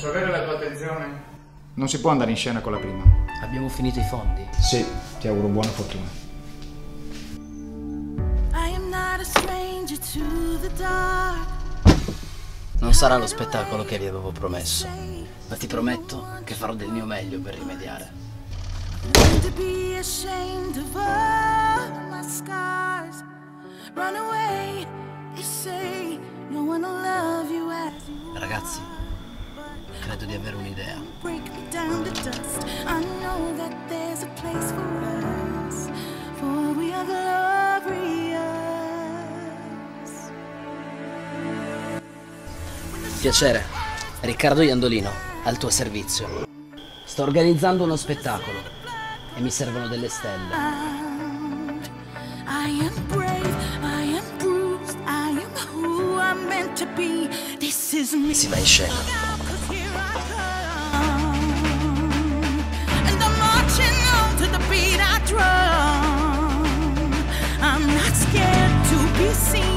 Posso avere la tua attenzione? Non si può andare in scena con la prima. Abbiamo finito i fondi. Sì, ti auguro buona fortuna. Non sarà lo spettacolo che vi avevo promesso, ma ti prometto che farò del mio meglio per rimediare. Ragazzi, credo di avere un'idea. Piacere, Riccardo Iandolino, al tuo servizio. Sto organizzando uno spettacolo e mi servono delle stelle. Si va in scena. see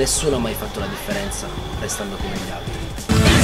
nessuno ha mai fatto la differenza restando come gli altri.